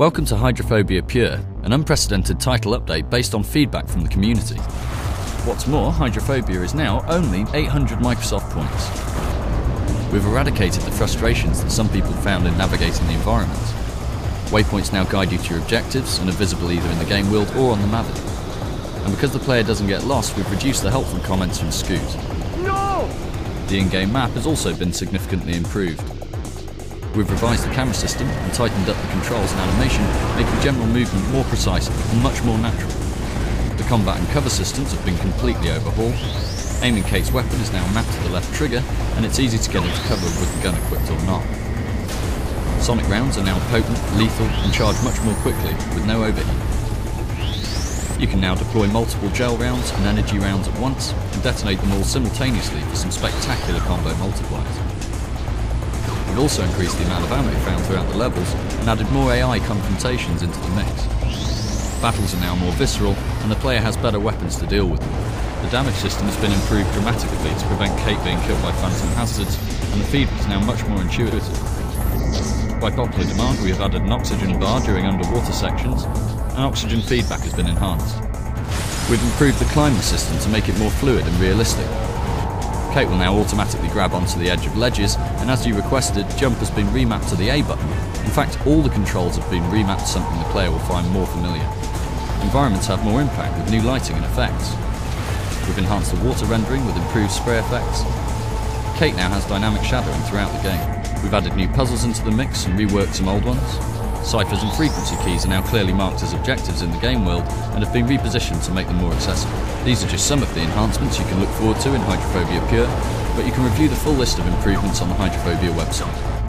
Welcome to Hydrophobia Pure, an unprecedented title update based on feedback from the community. What's more, Hydrophobia is now only 800 Microsoft points. We've eradicated the frustrations that some people found in navigating the environment. Waypoints now guide you to your objectives and are visible either in the game world or on the MAVI. And because the player doesn't get lost, we've reduced the helpful comments from Scoot. No! The in-game map has also been significantly improved. We've revised the camera system and tightened up the controls and animation, making general movement more precise and much more natural. The combat and cover systems have been completely overhauled. Aiming Kate's weapon is now mapped to the left trigger, and it's easy to get into cover with the gun equipped or not. Sonic rounds are now potent, lethal, and charge much more quickly, with no overheat. You can now deploy multiple gel rounds and energy rounds at once, and detonate them all simultaneously for some spectacular combo multipliers. We've also increased the amount of ammo found throughout the levels and added more AI confrontations into the mix. Battles are now more visceral and the player has better weapons to deal with them. The damage system has been improved dramatically to prevent Kate being killed by phantom hazards and the feedback is now much more intuitive. By popular demand we have added an oxygen bar during underwater sections and oxygen feedback has been enhanced. We've improved the climbing system to make it more fluid and realistic, Kate will now automatically grab onto the edge of ledges, and as you requested, jump has been remapped to the A button. In fact, all the controls have been remapped to something the player will find more familiar. Environments have more impact with new lighting and effects. We've enhanced the water rendering with improved spray effects. Kate now has dynamic shadowing throughout the game. We've added new puzzles into the mix and reworked some old ones. Ciphers and frequency keys are now clearly marked as objectives in the game world and have been repositioned to make them more accessible. These are just some of the enhancements you can look forward to in Hydrophobia Pure, but you can review the full list of improvements on the Hydrophobia website.